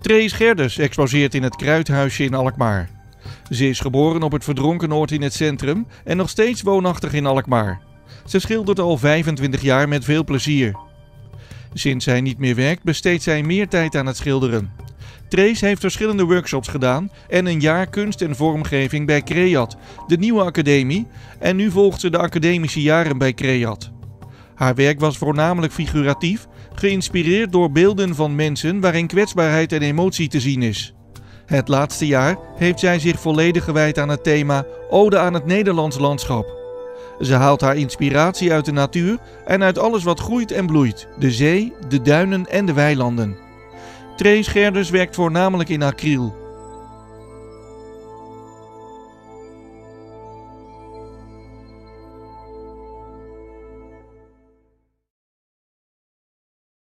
Trace Gerders exposeert in het Kruidhuisje in Alkmaar. Ze is geboren op het verdronken oord in het centrum en nog steeds woonachtig in Alkmaar. Ze schildert al 25 jaar met veel plezier. Sinds zij niet meer werkt, besteedt zij meer tijd aan het schilderen. Trace heeft verschillende workshops gedaan en een jaar kunst en vormgeving bij Creat, de nieuwe academie, en nu volgt ze de academische jaren bij Creat. Haar werk was voornamelijk figuratief, geïnspireerd door beelden van mensen waarin kwetsbaarheid en emotie te zien is. Het laatste jaar heeft zij zich volledig gewijd aan het thema Ode aan het Nederlands landschap. Ze haalt haar inspiratie uit de natuur en uit alles wat groeit en bloeit: de zee, de duinen en de weilanden. Trace Gerders werkt voornamelijk in acryl.